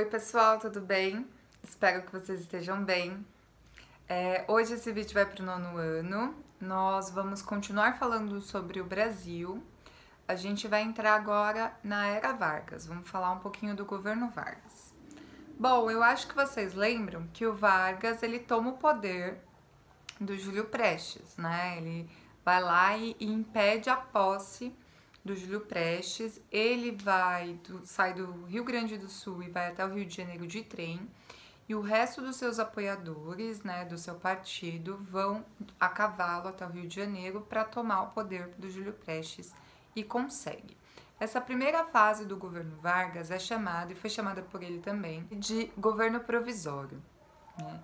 Oi pessoal, tudo bem? Espero que vocês estejam bem. É, hoje esse vídeo vai para o nono ano. Nós vamos continuar falando sobre o Brasil. A gente vai entrar agora na era Vargas. Vamos falar um pouquinho do governo Vargas. Bom, eu acho que vocês lembram que o Vargas ele toma o poder do Júlio Prestes, né? Ele vai lá e, e impede a posse do Júlio Prestes. Ele vai do, sai do Rio Grande do Sul e vai até o Rio de Janeiro de trem. E o resto dos seus apoiadores, né, do seu partido, vão a cavalo até o Rio de Janeiro para tomar o poder do Júlio Prestes e consegue. Essa primeira fase do governo Vargas é chamada, e foi chamada por ele também, de governo provisório. Né?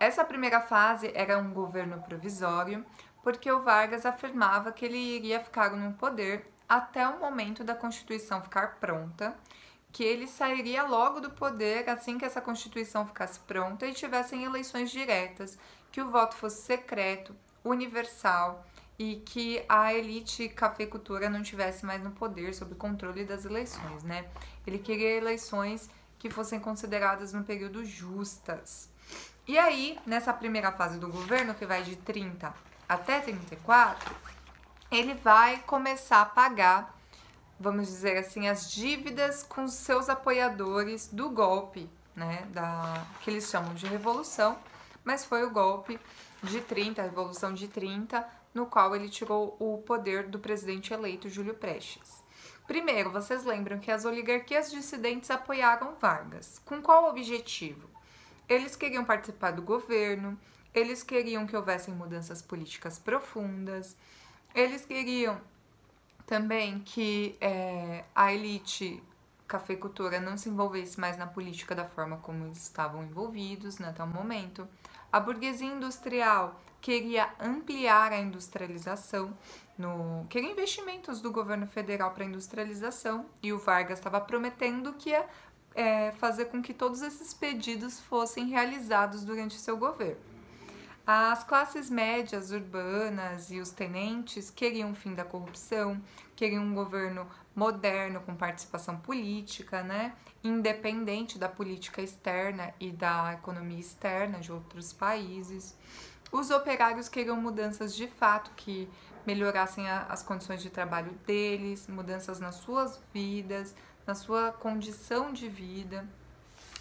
Essa primeira fase era um governo provisório porque o Vargas afirmava que ele iria ficar no poder até o momento da Constituição ficar pronta, que ele sairia logo do poder assim que essa Constituição ficasse pronta e tivessem eleições diretas, que o voto fosse secreto, universal e que a elite cafeicultura não tivesse mais no poder sob controle das eleições, né? Ele queria eleições que fossem consideradas no período justas. E aí, nessa primeira fase do governo, que vai de 30 até 34, ele vai começar a pagar, vamos dizer assim, as dívidas com seus apoiadores do golpe, né, da que eles chamam de revolução, mas foi o golpe de 30, a revolução de 30, no qual ele tirou o poder do presidente eleito Júlio Prestes. Primeiro, vocês lembram que as oligarquias dissidentes apoiaram Vargas. Com qual objetivo? Eles queriam participar do governo, eles queriam que houvessem mudanças políticas profundas, eles queriam também que é, a elite cafeicultura não se envolvesse mais na política da forma como eles estavam envolvidos até o momento. A burguesia industrial queria ampliar a industrialização, no, queria investimentos do governo federal para industrialização e o Vargas estava prometendo que ia é, fazer com que todos esses pedidos fossem realizados durante seu governo. As classes médias urbanas e os tenentes queriam o fim da corrupção, queriam um governo moderno com participação política, né? independente da política externa e da economia externa de outros países. Os operários queriam mudanças de fato que melhorassem a, as condições de trabalho deles, mudanças nas suas vidas, na sua condição de vida,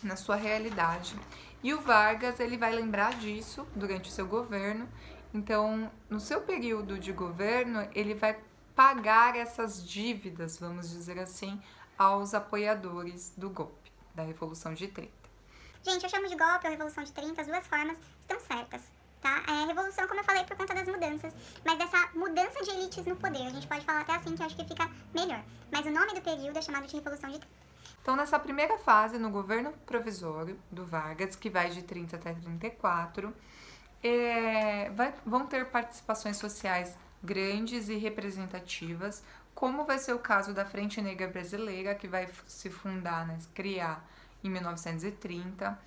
na sua realidade. E o Vargas, ele vai lembrar disso durante o seu governo. Então, no seu período de governo, ele vai pagar essas dívidas, vamos dizer assim, aos apoiadores do golpe, da Revolução de 30. Gente, eu chamo de golpe ou Revolução de 30, as duas formas estão certas, tá? É revolução, como eu falei, por conta das mudanças, mas dessa mudança de elites no poder. A gente pode falar até assim, que eu acho que fica melhor. Mas o nome do período é chamado de Revolução de 30. Então, nessa primeira fase, no governo provisório do Vargas, que vai de 30 até 34, é, vai, vão ter participações sociais grandes e representativas, como vai ser o caso da Frente Negra Brasileira, que vai se fundar, né, criar em 1930.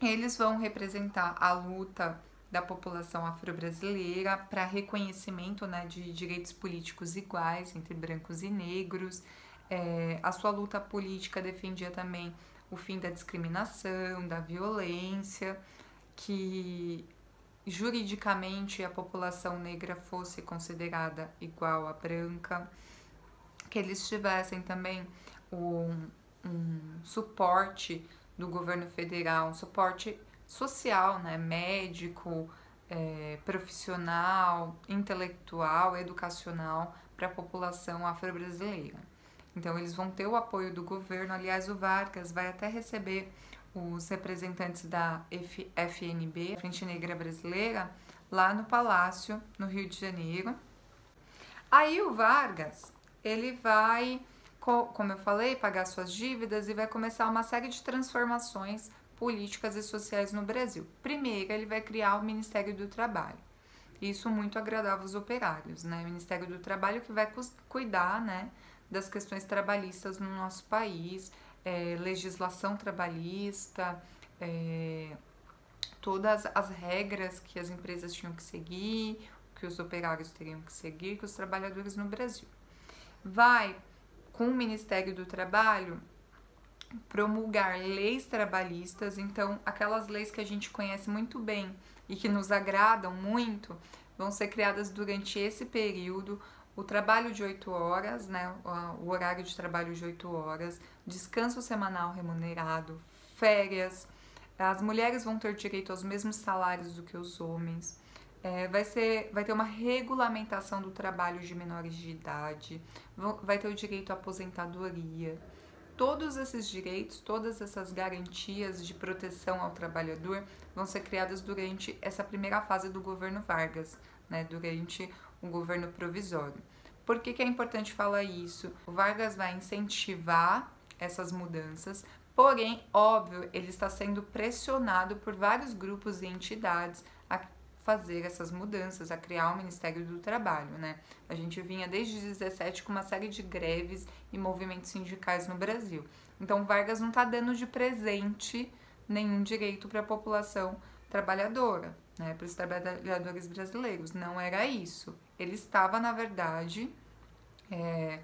Eles vão representar a luta da população afro-brasileira para reconhecimento né, de direitos políticos iguais entre brancos e negros, é, a sua luta política defendia também o fim da discriminação, da violência, que juridicamente a população negra fosse considerada igual à branca, que eles tivessem também um, um suporte do governo federal, um suporte social, né, médico, é, profissional, intelectual, educacional para a população afro-brasileira. Então, eles vão ter o apoio do governo. Aliás, o Vargas vai até receber os representantes da FNB, Frente Negra Brasileira, lá no Palácio, no Rio de Janeiro. Aí o Vargas, ele vai, como eu falei, pagar suas dívidas e vai começar uma série de transformações políticas e sociais no Brasil. Primeiro, ele vai criar o Ministério do Trabalho. Isso muito agradava os operários, né? O Ministério do Trabalho que vai cuidar, né, das questões trabalhistas no nosso país, é, legislação trabalhista, é, todas as regras que as empresas tinham que seguir, que os operários teriam que seguir, que os trabalhadores no Brasil. Vai, com o Ministério do Trabalho, promulgar leis trabalhistas, então aquelas leis que a gente conhece muito bem e que nos agradam muito vão ser criadas durante esse período. O trabalho de 8 horas, né, o horário de trabalho de 8 horas, descanso semanal remunerado, férias, as mulheres vão ter direito aos mesmos salários do que os homens. É, vai, ser, vai ter uma regulamentação do trabalho de menores de idade, vai ter o direito à aposentadoria. Todos esses direitos, todas essas garantias de proteção ao trabalhador vão ser criadas durante essa primeira fase do governo Vargas, né, durante o governo provisório. Por que, que é importante falar isso? O Vargas vai incentivar essas mudanças, porém, óbvio, ele está sendo pressionado por vários grupos e entidades a fazer essas mudanças, a criar o Ministério do Trabalho, né? A gente vinha desde 17 com uma série de greves e movimentos sindicais no Brasil. Então Vargas não está dando de presente nenhum direito para a população trabalhadora, né? Para os trabalhadores brasileiros. Não era isso. Ele estava, na verdade, é,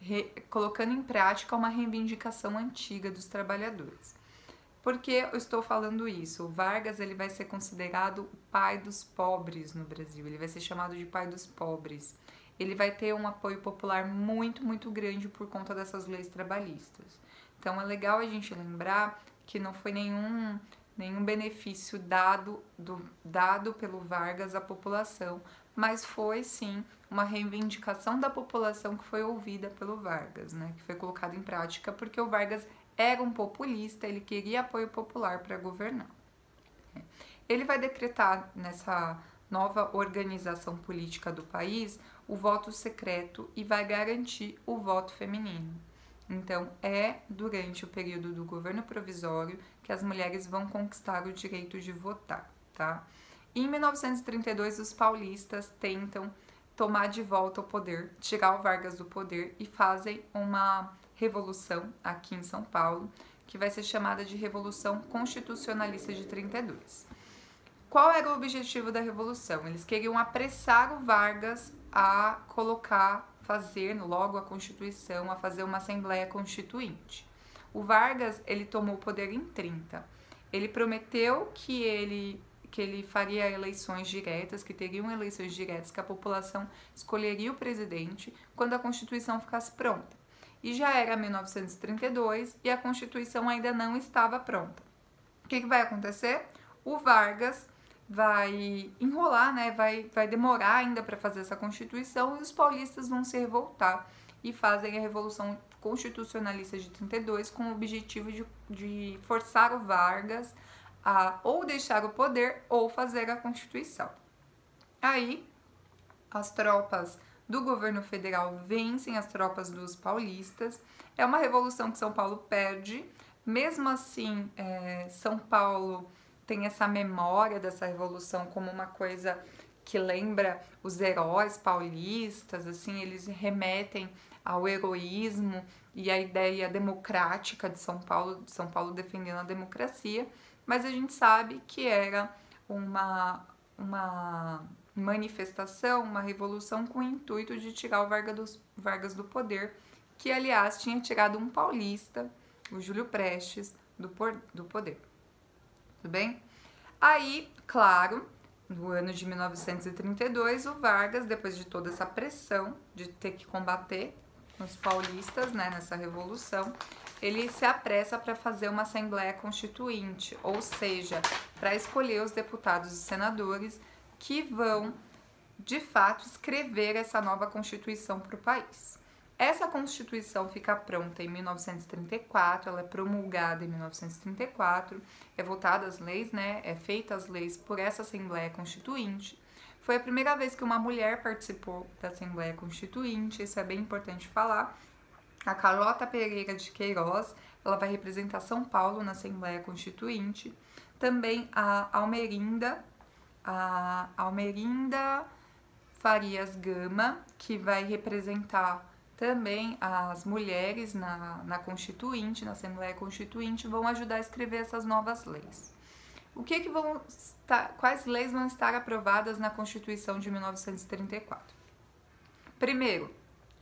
re, colocando em prática uma reivindicação antiga dos trabalhadores. Por que eu estou falando isso? O Vargas ele vai ser considerado o pai dos pobres no Brasil, ele vai ser chamado de pai dos pobres. Ele vai ter um apoio popular muito, muito grande por conta dessas leis trabalhistas. Então é legal a gente lembrar que não foi nenhum, nenhum benefício dado, do, dado pelo Vargas à população, mas foi sim uma reivindicação da população que foi ouvida pelo Vargas, né? que foi colocada em prática, porque o Vargas era um populista, ele queria apoio popular para governar. Ele vai decretar nessa nova organização política do país o voto secreto e vai garantir o voto feminino. Então, é durante o período do governo provisório que as mulheres vão conquistar o direito de votar, tá? Em 1932, os paulistas tentam tomar de volta o poder, tirar o Vargas do poder e fazem uma revolução aqui em São Paulo, que vai ser chamada de Revolução Constitucionalista de 32. Qual era o objetivo da revolução? Eles queriam apressar o Vargas a colocar, fazer logo a Constituição, a fazer uma Assembleia Constituinte. O Vargas, ele tomou o poder em 30. Ele prometeu que ele que ele faria eleições diretas, que teriam eleições diretas, que a população escolheria o presidente quando a Constituição ficasse pronta e já era 1932 e a Constituição ainda não estava pronta. O que, que vai acontecer? O Vargas vai enrolar, né? Vai, vai demorar ainda para fazer essa Constituição e os paulistas vão se revoltar e fazem a Revolução Constitucionalista de 32 com o objetivo de, de forçar o Vargas a ou deixar o poder ou fazer a Constituição. Aí as tropas do governo federal vencem as tropas dos paulistas. É uma revolução que São Paulo perde. Mesmo assim, é, São Paulo tem essa memória dessa revolução como uma coisa que lembra os heróis paulistas, assim, eles remetem ao heroísmo e à ideia democrática de São Paulo, de São Paulo defendendo a democracia, mas a gente sabe que era uma, uma manifestação, uma revolução com o intuito de tirar o Vargas do, Vargas do poder, que aliás tinha tirado um paulista, o Júlio Prestes, do, por, do poder. Tudo bem? Aí, claro, no ano de 1932, o Vargas, depois de toda essa pressão de ter que combater os paulistas né, nessa revolução, ele se apressa para fazer uma Assembleia Constituinte, ou seja, para escolher os deputados e senadores que vão, de fato, escrever essa nova Constituição para o país. Essa Constituição fica pronta em 1934, ela é promulgada em 1934, é votada as leis, né? É feita as leis por essa Assembleia Constituinte. Foi a primeira vez que uma mulher participou da Assembleia Constituinte, isso é bem importante falar. A Carlota Pereira de Queiroz, ela vai representar São Paulo na Assembleia Constituinte. Também a Almerinda a Almerinda Farias Gama, que vai representar também as mulheres na, na Constituinte, na Assembleia Constituinte, vão ajudar a escrever essas novas leis. O que, que vão estar, quais leis vão estar aprovadas na Constituição de 1934? Primeiro,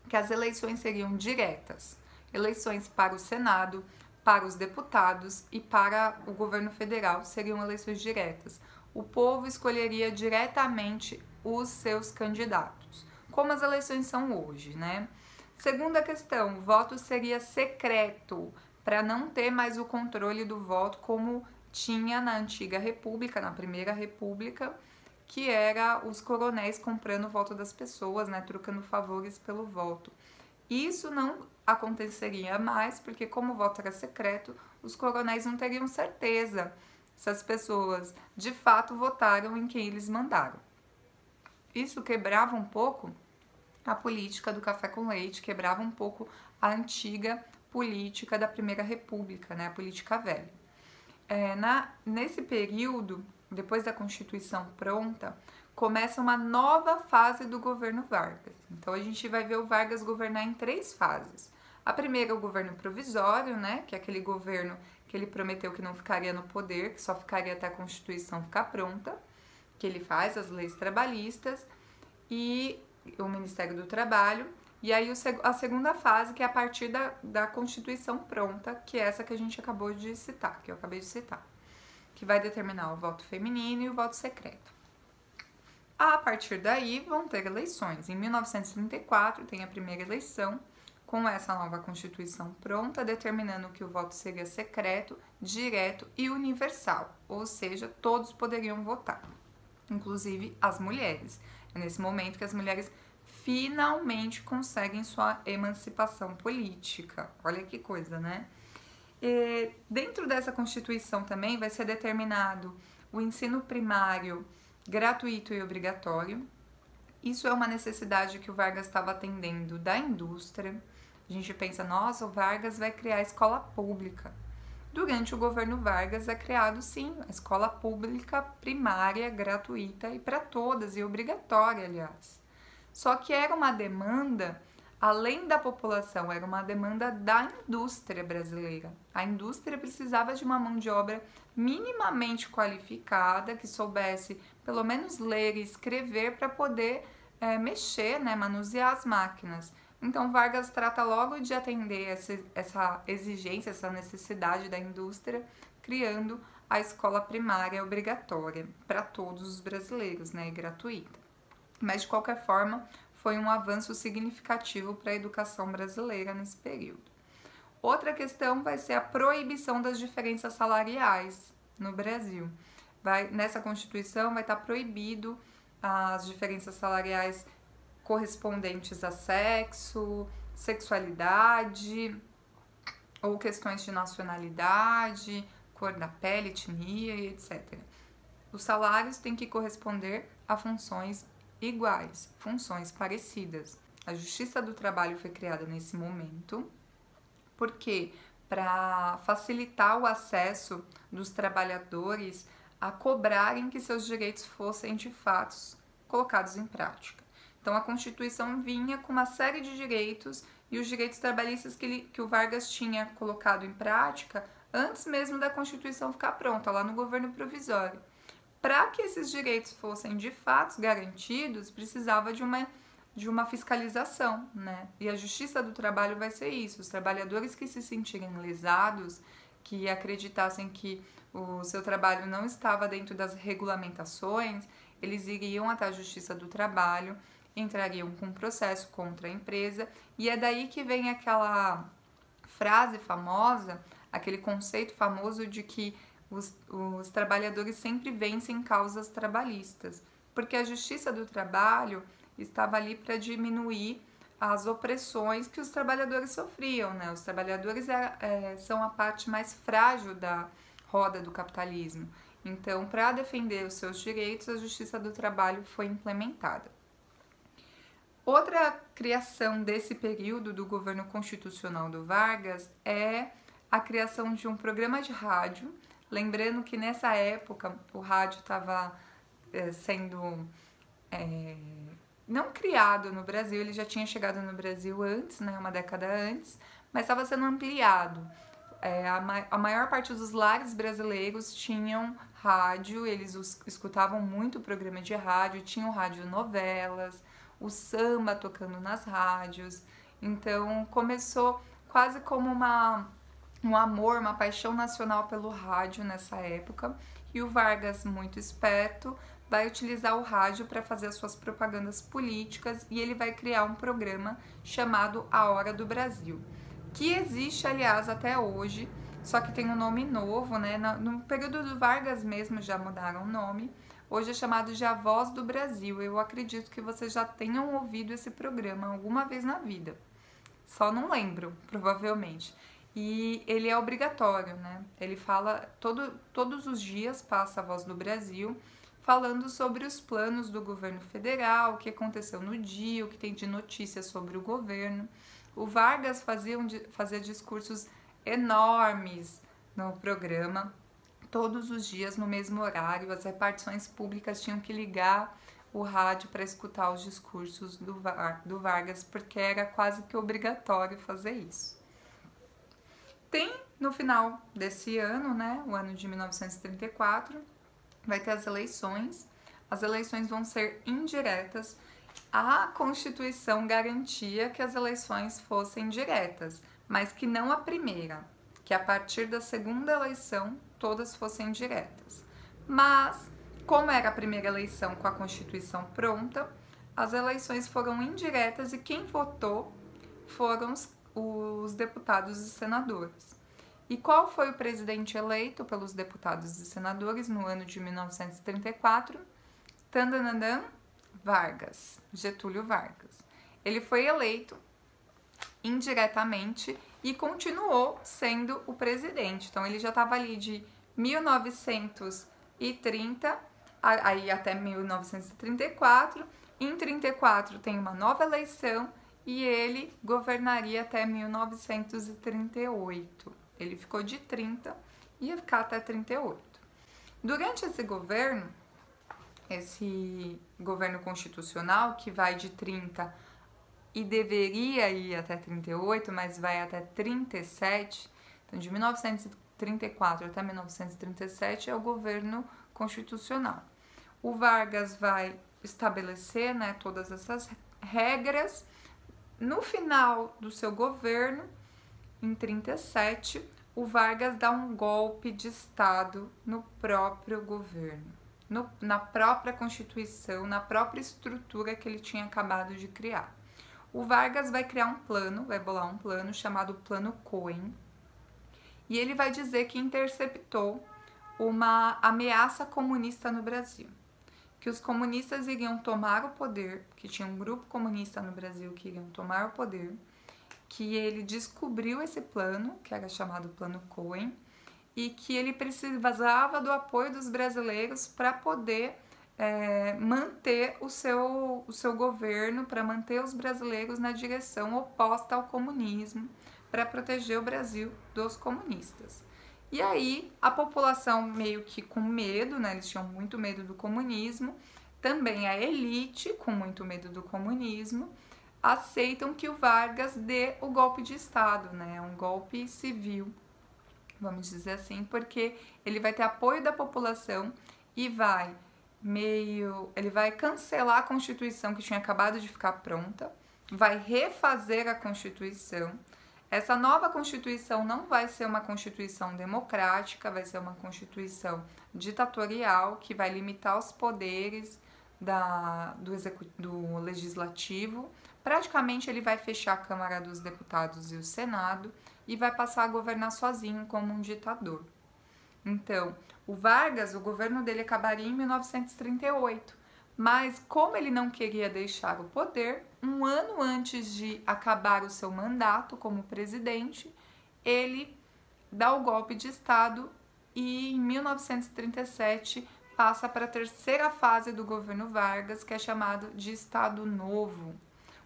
que as eleições seriam diretas, eleições para o Senado, para os deputados e para o governo federal seriam eleições diretas. O povo escolheria diretamente os seus candidatos, como as eleições são hoje, né? Segunda questão, o voto seria secreto, para não ter mais o controle do voto como tinha na antiga república, na primeira república, que era os coronéis comprando o voto das pessoas, né, trocando favores pelo voto. Isso não aconteceria mais, porque como o voto era secreto, os coronéis não teriam certeza se as pessoas de fato votaram em quem eles mandaram. Isso quebrava um pouco a política do café com leite, quebrava um pouco a antiga política da Primeira República, né, a política velha. É, na, nesse período, depois da Constituição pronta, começa uma nova fase do governo Vargas. Então a gente vai ver o Vargas governar em três fases. A primeira é o governo provisório, né, que é aquele governo que ele prometeu que não ficaria no poder, que só ficaria até a Constituição ficar pronta, que ele faz as leis trabalhistas e o Ministério do Trabalho. E aí a segunda fase, que é a partir da, da Constituição pronta, que é essa que a gente acabou de citar, que eu acabei de citar, que vai determinar o voto feminino e o voto secreto. A partir daí vão ter eleições. Em 1934 tem a primeira eleição, com essa nova Constituição pronta, determinando que o voto seria secreto, direto e universal, ou seja, todos poderiam votar, inclusive as mulheres. É nesse momento que as mulheres finalmente conseguem sua emancipação política. Olha que coisa, né? E dentro dessa Constituição também vai ser determinado o ensino primário gratuito e obrigatório. Isso é uma necessidade que o Vargas estava atendendo da indústria. A gente pensa, nossa, o Vargas vai criar escola pública. Durante o governo Vargas é criado sim a escola pública primária, gratuita e para todas e obrigatória, aliás. Só que era uma demanda além da população, era uma demanda da indústria brasileira. A indústria precisava de uma mão de obra minimamente qualificada, que soubesse pelo menos ler e escrever para poder é, mexer, né, manusear as máquinas. Então, Vargas trata logo de atender essa, essa exigência, essa necessidade da indústria, criando a escola primária obrigatória para todos os brasileiros, né, e gratuita. Mas, de qualquer forma, foi um avanço significativo para a educação brasileira nesse período. Outra questão vai ser a proibição das diferenças salariais no Brasil. Vai, nessa Constituição vai estar proibido as diferenças salariais correspondentes a sexo, sexualidade ou questões de nacionalidade, cor da pele, etnia e etc. Os salários têm que corresponder a funções iguais, funções parecidas. A Justiça do Trabalho foi criada nesse momento porque para facilitar o acesso dos trabalhadores a cobrarem que seus direitos fossem de fato colocados em prática. Então a Constituição vinha com uma série de direitos e os direitos trabalhistas que, ele, que o Vargas tinha colocado em prática antes mesmo da Constituição ficar pronta, lá no governo provisório. Para que esses direitos fossem de fato garantidos, precisava de uma, de uma fiscalização, né? E a Justiça do Trabalho vai ser isso: os trabalhadores que se sentirem lesados, que acreditassem que o seu trabalho não estava dentro das regulamentações, eles iriam até a Justiça do Trabalho entrariam com processo contra a empresa, e é daí que vem aquela frase famosa, aquele conceito famoso de que os, os trabalhadores sempre vencem causas trabalhistas, porque a justiça do trabalho estava ali para diminuir as opressões que os trabalhadores sofriam, né? Os trabalhadores é, é, são a parte mais frágil da roda do capitalismo. Então, para defender os seus direitos, a justiça do trabalho foi implementada. Outra criação desse período do governo constitucional do Vargas é a criação de um programa de rádio. Lembrando que nessa época o rádio estava é, sendo é, não criado no Brasil, ele já tinha chegado no Brasil antes, né, uma década antes, mas estava sendo ampliado. É, a, ma a maior parte dos lares brasileiros tinham rádio, eles escutavam muito programa de rádio, tinham rádio novelas, o samba tocando nas rádios. Então começou quase como uma um amor, uma paixão nacional pelo rádio nessa época. E o Vargas, muito esperto, vai utilizar o rádio para fazer as suas propagandas políticas e ele vai criar um programa chamado A Hora do Brasil, que existe, aliás, até hoje, só que tem um nome novo, né? No período do Vargas mesmo já mudaram o nome. Hoje é chamado de A Voz do Brasil. Eu acredito que vocês já tenham ouvido esse programa alguma vez na vida. Só não lembro, provavelmente. E ele é obrigatório, né? Ele fala todo, todos os dias passa a Voz do Brasil falando sobre os planos do governo federal, o que aconteceu no dia, o que tem de notícias sobre o governo. O Vargas fazia, fazia discursos enormes no programa, todos os dias no mesmo horário. As repartições públicas tinham que ligar o rádio para escutar os discursos do, do Vargas, porque era quase que obrigatório fazer isso. Tem no final desse ano, né, o ano de 1934, vai ter as eleições. As eleições vão ser indiretas. A Constituição garantia que as eleições fossem diretas, mas que não a primeira, que a partir da segunda eleição todas fossem diretas. Mas, como era a primeira eleição com a Constituição pronta, as eleições foram indiretas e quem votou foram os, os deputados e senadores. E qual foi o presidente eleito pelos deputados e senadores no ano de 1934? Tandanandã Vargas, Getúlio Vargas. Ele foi eleito indiretamente e continuou sendo o presidente. Então ele já estava ali de 1930 aí até 1934. Em 34 tem uma nova eleição e ele governaria até 1938. Ele ficou de 30 e ia ficar até 38. Durante esse governo, esse governo constitucional que vai de 30 e deveria ir até 38, mas vai até 37, então de 1934 até 1937 é o governo constitucional. O Vargas vai estabelecer né, todas essas regras. No final do seu governo, em 37, o Vargas dá um golpe de Estado no próprio governo, no, na própria Constituição, na própria estrutura que ele tinha acabado de criar. O Vargas vai criar um plano, vai bolar um plano chamado Plano Cohen, e ele vai dizer que interceptou uma ameaça comunista no Brasil. Que os comunistas iriam tomar o poder, que tinha um grupo comunista no Brasil que iriam tomar o poder, que ele descobriu esse plano, que era chamado Plano Cohen, e que ele precisava do apoio dos brasileiros para poder é, manter o seu, o seu governo, para manter os brasileiros na direção oposta ao comunismo, para proteger o Brasil dos comunistas. E aí a população meio que com medo, né? Eles tinham muito medo do comunismo, também a elite com muito medo do comunismo aceitam que o Vargas dê o golpe de Estado, né? Um golpe civil, vamos dizer assim, porque ele vai ter apoio da população e vai meio. Ele vai cancelar a Constituição que tinha acabado de ficar pronta, vai refazer a Constituição. Essa nova Constituição não vai ser uma Constituição democrática, vai ser uma Constituição ditatorial que vai limitar os poderes da, do, do legislativo Praticamente ele vai fechar a Câmara dos Deputados e o Senado e vai passar a governar sozinho como um ditador. Então, o Vargas, o governo dele acabaria em 1938, mas como ele não queria deixar o poder, um ano antes de acabar o seu mandato como presidente, ele dá o golpe de Estado e em 1937 passa para a terceira fase do governo Vargas, que é chamado de Estado Novo.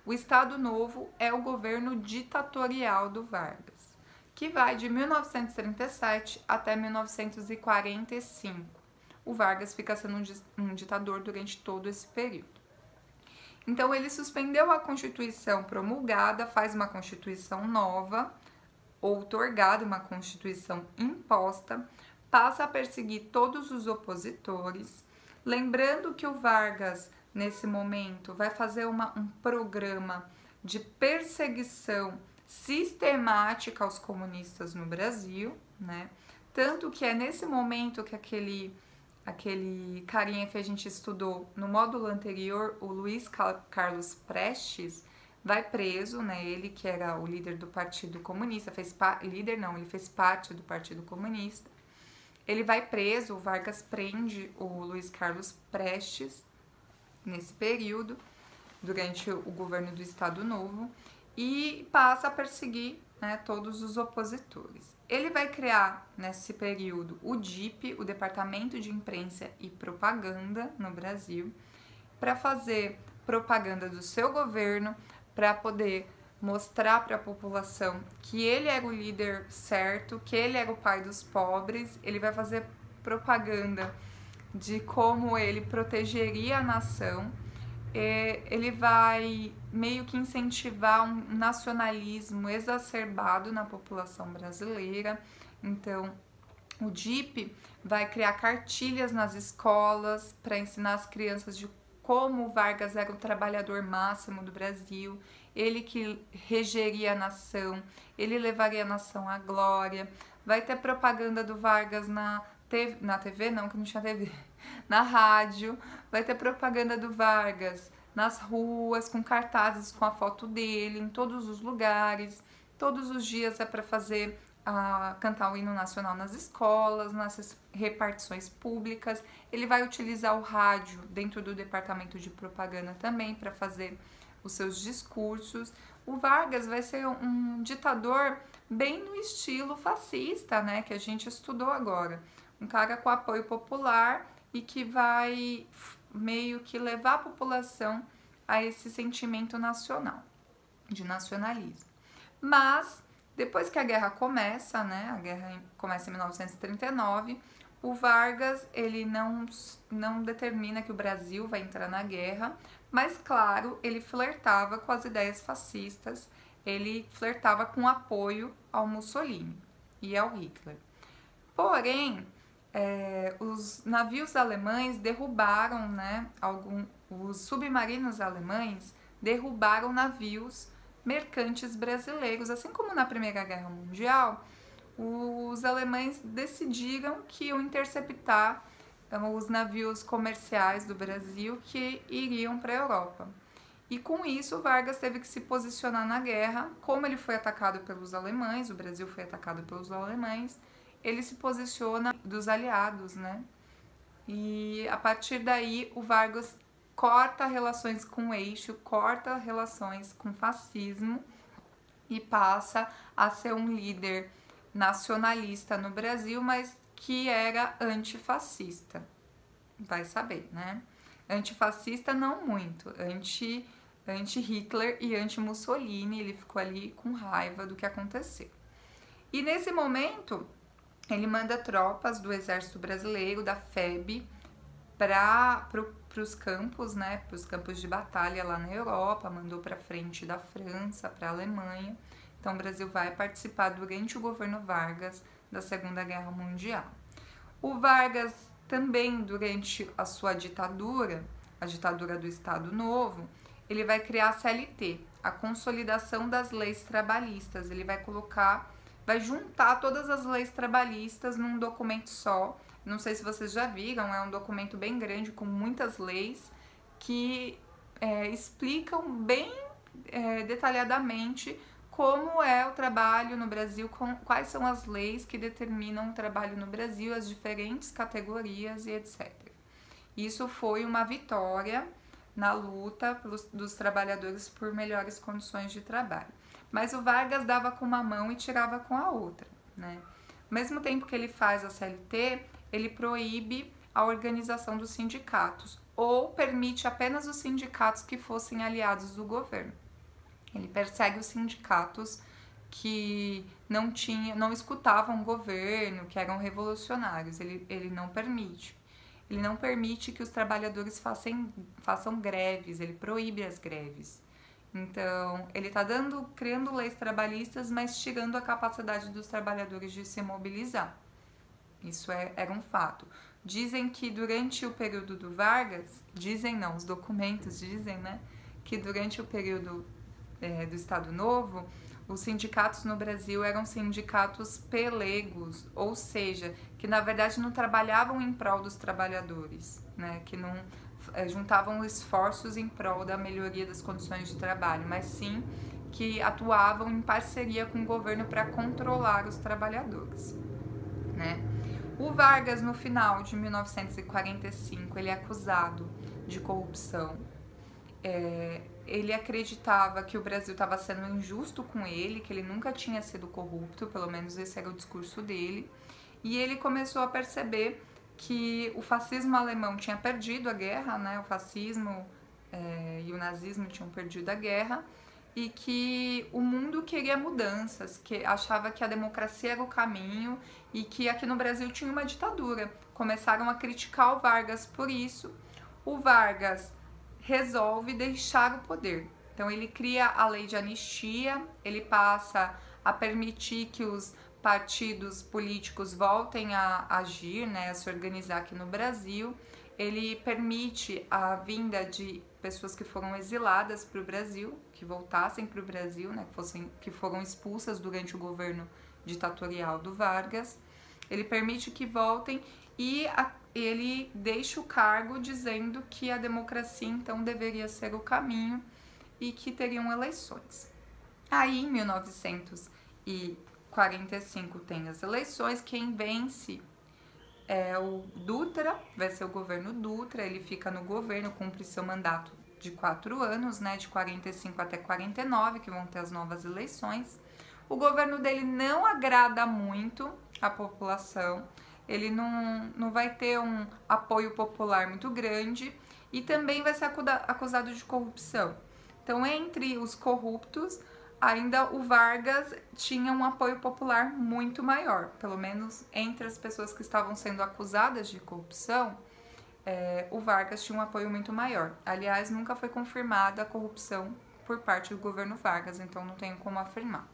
O Estado Novo é o governo ditatorial do Vargas, que vai de 1937 até 1945. O Vargas fica sendo um ditador durante todo esse período. Então, ele suspendeu a Constituição promulgada, faz uma Constituição nova, outorgada, uma Constituição imposta, passa a perseguir todos os opositores. Lembrando que o Vargas nesse momento vai fazer uma, um programa de perseguição sistemática aos comunistas no Brasil, né? Tanto que é nesse momento que aquele aquele carinha que a gente estudou no módulo anterior, o Luiz Carlos Prestes, vai preso, né? Ele que era o líder do Partido Comunista, fez líder não, ele fez parte do Partido Comunista. Ele vai preso, o Vargas prende o Luiz Carlos Prestes nesse período, durante o governo do Estado Novo, e passa a perseguir né, todos os opositores. Ele vai criar nesse período o DIP, o Departamento de Imprensa e Propaganda no Brasil, para fazer propaganda do seu governo, para poder mostrar para a população que ele era o líder certo, que ele era o pai dos pobres, ele vai fazer propaganda de como ele protegeria a nação, ele vai meio que incentivar um nacionalismo exacerbado na população brasileira. Então, o DIP vai criar cartilhas nas escolas para ensinar as crianças de como Vargas era o trabalhador máximo do Brasil, ele que regeria a nação, ele levaria a nação à glória. Vai ter propaganda do Vargas na na TV não, que não tinha TV, na rádio, vai ter propaganda do Vargas nas ruas, com cartazes com a foto dele, em todos os lugares. Todos os dias é para fazer a cantar o hino nacional nas escolas, nas repartições públicas. Ele vai utilizar o rádio dentro do departamento de propaganda também para fazer os seus discursos. O Vargas vai ser um ditador bem no estilo fascista, né, que a gente estudou agora. Um cara com apoio popular e que vai meio que levar a população a esse sentimento nacional, de nacionalismo. Mas depois que a guerra começa, né, a guerra começa em 1939, o Vargas ele não, não determina que o Brasil vai entrar na guerra, mas claro, ele flertava com as ideias fascistas, ele flertava com apoio ao Mussolini e ao Hitler. Porém, é, os navios alemães derrubaram, né, algum, os submarinos alemães derrubaram navios mercantes brasileiros, assim como na Primeira Guerra Mundial, os alemães decidiram que iam interceptar então, os navios comerciais do Brasil que iriam para a Europa. E com isso, Vargas teve que se posicionar na guerra. Como ele foi atacado pelos alemães, o Brasil foi atacado pelos alemães, ele se posiciona dos aliados, né? E a partir daí, o Vargas corta relações com o eixo, corta relações com o fascismo e passa a ser um líder nacionalista no Brasil, mas que era antifascista. Vai saber, né? Antifascista não muito, anti anti-Hitler e anti-Mussolini, ele ficou ali com raiva do que aconteceu. E nesse momento, ele manda tropas do exército brasileiro, da FEB, para os campos, né, para os campos de batalha lá na Europa, mandou para frente da França, para a Alemanha. Então o Brasil vai participar durante o governo Vargas da Segunda Guerra Mundial. O Vargas também, durante a sua ditadura, a ditadura do Estado Novo, ele vai criar a CLT, a consolidação das leis trabalhistas. Ele vai colocar, vai juntar todas as leis trabalhistas num documento só. Não sei se vocês já viram, é um documento bem grande com muitas leis que é, explicam bem é, detalhadamente como é o trabalho no Brasil, com, quais são as leis que determinam o trabalho no Brasil, as diferentes categorias e etc. Isso foi uma vitória na luta pelos, dos trabalhadores por melhores condições de trabalho. Mas o Vargas dava com uma mão e tirava com a outra. Né? Ao mesmo tempo que ele faz a CLT, ele proíbe a organização dos sindicatos ou permite apenas os sindicatos que fossem aliados do governo. Ele persegue os sindicatos que não tinha, não escutavam o governo, que eram revolucionários. Ele, ele não permite. Ele não permite que os trabalhadores façam, façam greves, ele proíbe as greves. Então, ele está dando, criando leis trabalhistas, mas tirando a capacidade dos trabalhadores de se mobilizar. Isso é, era um fato. Dizem que durante o período do Vargas, dizem não, os documentos dizem, né, que durante o período é, do Estado Novo, os sindicatos no Brasil eram sindicatos pelegos, ou seja, que na verdade não trabalhavam em prol dos trabalhadores, né? Que não juntavam esforços em prol da melhoria das condições de trabalho, mas sim que atuavam em parceria com o governo para controlar os trabalhadores, né? O Vargas, no final de 1945, ele é acusado de corrupção. É, ele acreditava que o Brasil estava sendo injusto com ele, que ele nunca tinha sido corrupto, pelo menos esse era o discurso dele. E ele começou a perceber que o fascismo alemão tinha perdido a guerra, né? O fascismo é, e o nazismo tinham perdido a guerra e que o mundo queria mudanças, que achava que a democracia era o caminho e que aqui no Brasil tinha uma ditadura. Começaram a criticar o Vargas por isso. O Vargas resolve deixar o poder. Então ele cria a lei de anistia, ele passa a permitir que os partidos políticos voltem a agir, né, a se organizar aqui no Brasil. Ele permite a vinda de pessoas que foram exiladas para o Brasil, que voltassem para o Brasil, né, que, fossem, que foram expulsas durante o governo ditatorial do Vargas. Ele permite que voltem e a, ele deixa o cargo dizendo que a democracia então deveria ser o caminho e que teriam eleições. Aí, em 1945, tem as eleições. Quem vence é o Dutra, vai ser o governo Dutra. Ele fica no governo, cumpre seu mandato de quatro anos, né, de 45 até 49, que vão ter as novas eleições. O governo dele não agrada muito a população ele não, não vai ter um apoio popular muito grande e também vai ser acusado de corrupção. Então, entre os corruptos, ainda o Vargas tinha um apoio popular muito maior, pelo menos entre as pessoas que estavam sendo acusadas de corrupção. É, o Vargas tinha um apoio muito maior. Aliás, nunca foi confirmada a corrupção por parte do governo Vargas, então não tenho como afirmar.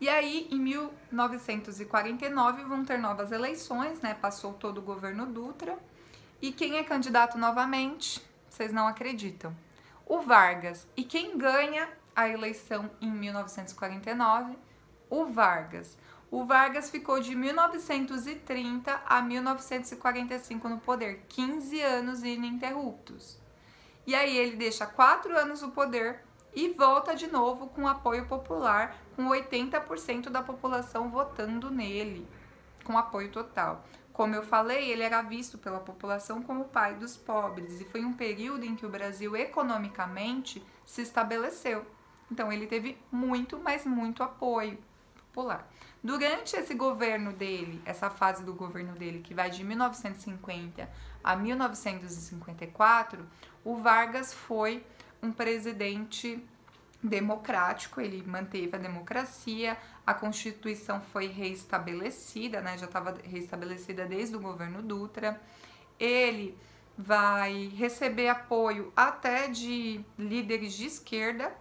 E aí, em 1949, vão ter novas eleições, né? Passou todo o governo Dutra. E quem é candidato novamente? Vocês não acreditam. O Vargas. E quem ganha a eleição em 1949? O Vargas. O Vargas ficou de 1930 a 1945 no poder, 15 anos ininterruptos. E aí ele deixa quatro anos o poder e volta de novo com apoio popular, com 80% da população votando nele, com apoio total. Como eu falei, ele era visto pela população como o pai dos pobres e foi um período em que o Brasil economicamente se estabeleceu. Então ele teve muito, mas muito apoio popular. Durante esse governo dele, essa fase do governo dele que vai de 1950 a 1954, o Vargas foi um presidente democrático, ele manteve a democracia, a Constituição foi reestabelecida, né, já estava reestabelecida desde o governo Dutra. Ele vai receber apoio até de líderes de esquerda,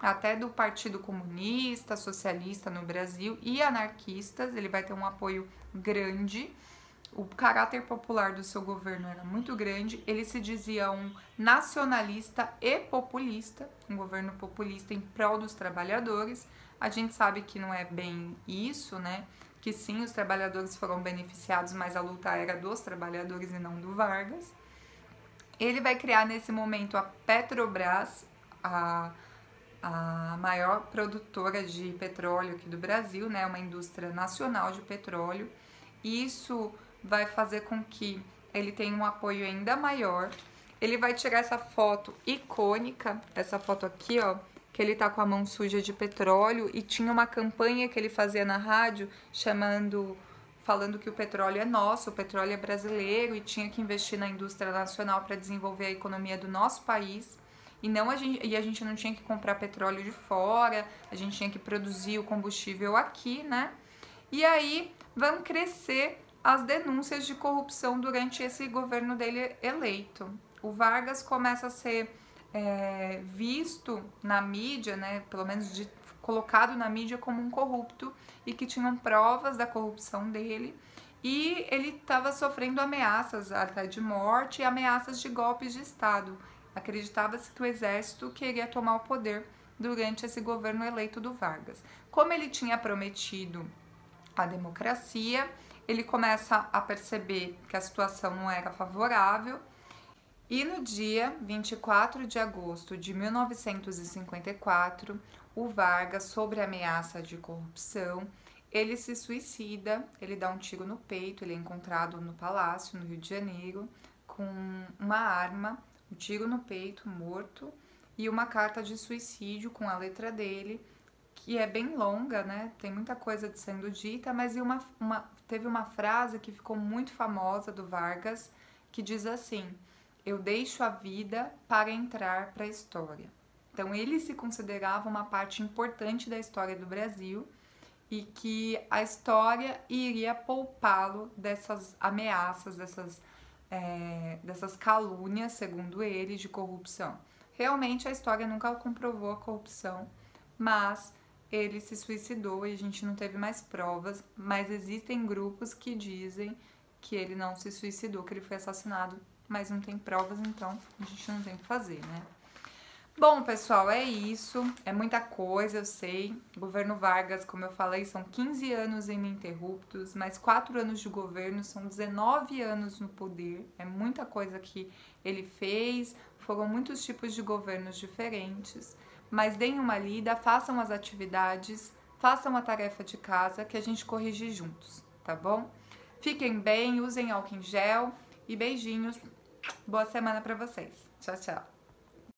até do Partido Comunista, Socialista no Brasil e anarquistas, ele vai ter um apoio grande o caráter popular do seu governo era muito grande, ele se dizia um nacionalista e populista, um governo populista em prol dos trabalhadores. A gente sabe que não é bem isso, né? Que sim, os trabalhadores foram beneficiados, mas a luta era dos trabalhadores e não do Vargas. Ele vai criar nesse momento a Petrobras, a, a maior produtora de petróleo aqui do Brasil, né? Uma indústria nacional de petróleo. Isso vai fazer com que ele tenha um apoio ainda maior. Ele vai tirar essa foto icônica, essa foto aqui, ó, que ele tá com a mão suja de petróleo e tinha uma campanha que ele fazia na rádio chamando falando que o petróleo é nosso, o petróleo é brasileiro e tinha que investir na indústria nacional para desenvolver a economia do nosso país. E não a gente, e a gente não tinha que comprar petróleo de fora, a gente tinha que produzir o combustível aqui, né? E aí vão crescer as denúncias de corrupção durante esse governo dele eleito. O Vargas começa a ser é, visto na mídia, né, pelo menos de, colocado na mídia como um corrupto e que tinham provas da corrupção dele. E ele estava sofrendo ameaças até de morte e ameaças de golpes de Estado. Acreditava-se que o exército queria tomar o poder durante esse governo eleito do Vargas. Como ele tinha prometido a democracia, ele começa a perceber que a situação não era favorável. E no dia 24 de agosto de 1954, o Vargas, sobre ameaça de corrupção, ele se suicida, ele dá um tiro no peito, ele é encontrado no palácio, no Rio de Janeiro, com uma arma, um tiro no peito, morto, e uma carta de suicídio com a letra dele, que é bem longa, né? Tem muita coisa sendo dita, mas uma, uma, teve uma frase que ficou muito famosa do Vargas, que diz assim: Eu deixo a vida para entrar para a história. Então ele se considerava uma parte importante da história do Brasil e que a história iria poupá-lo dessas ameaças, dessas, é, dessas calúnias, segundo ele, de corrupção. Realmente a história nunca comprovou a corrupção, mas ele se suicidou e a gente não teve mais provas, mas existem grupos que dizem que ele não se suicidou, que ele foi assassinado, mas não tem provas, então a gente não tem o que fazer, né? Bom, pessoal, é isso. É muita coisa, eu sei. Governo Vargas, como eu falei, são 15 anos ininterruptos, mais 4 anos de governo, são 19 anos no poder. É muita coisa que ele fez, foram muitos tipos de governos diferentes. Mas deem uma lida, façam as atividades, façam a tarefa de casa que a gente corrige juntos, tá bom? Fiquem bem, usem álcool em gel e beijinhos. Boa semana para vocês. Tchau, tchau.